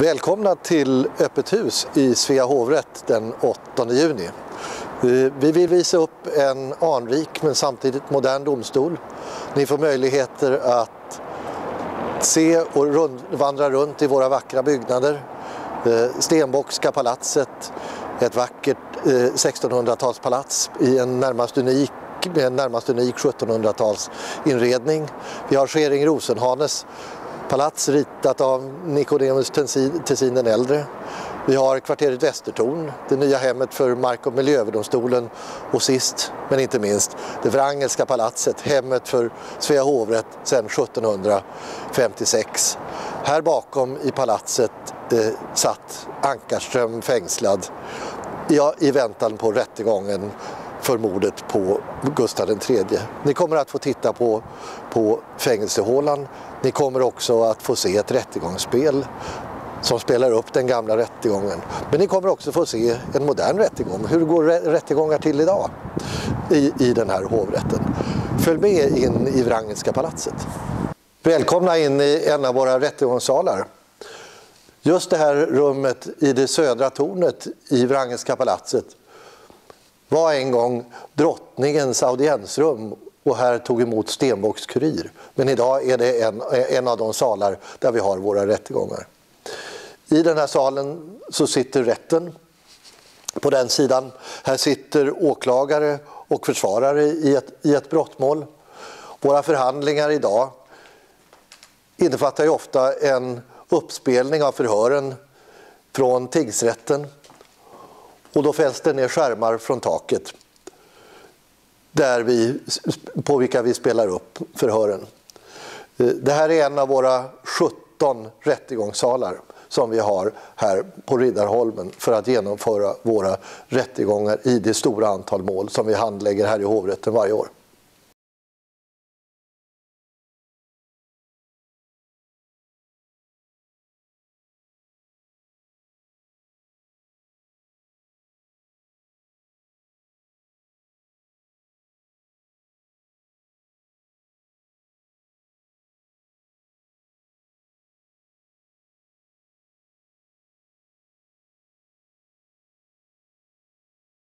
Välkomna till Öppet hus i Svea hovrätt den 8 juni. Vi vill visa upp en anrik men samtidigt modern domstol. Ni får möjligheter att se och rund, vandra runt i våra vackra byggnader. Eh, Stenbockska palatset, ett vackert eh, 1600-talspalats i en närmast unik med en närmast unik 1700-talsinredning. Vi har Schering Rosenhanes palats ritat av Nicodemus Tessin den äldre. Vi har kvarteret Västertorn, det nya hemmet för Mark och miljööverdomstolen och sist men inte minst det Wrangelska palatset, hemmet för Svea hovrätt sedan 1756. Här bakom i palatset eh, satt Ankarström fängslad ja, i väntan på rättegången för mordet på Gustav III. Ni kommer att få titta på, på fängelsehålan. Ni kommer också att få se ett rättegångsspel som spelar upp den gamla rättegången. Men ni kommer också få se en modern rättegång. Hur går rättegångar till idag i, i den här hovrätten? Följ med in i Wrangelska palatset. Välkomna in i en av våra rättegångssalar. Just det här rummet i det södra tornet i Wrangelska palatset var en gång drottningens audiensrum och här tog emot Stenbocks kurir. Men idag är det en, en av de salar där vi har våra rättegångar. I den här salen så sitter rätten på den sidan. Här sitter åklagare och försvarare i ett, i ett brottmål. Våra förhandlingar idag innefattar ju ofta en uppspelning av förhören från tingsrätten och då fälls det ner skärmar från taket där vi, på vilka vi spelar upp förhören. Eh, det här är en av våra 17 rättegångssalar som vi har här på Riddarholmen för att genomföra våra rättegångar i det stora antal mål som vi handlägger här i hovrätten varje år.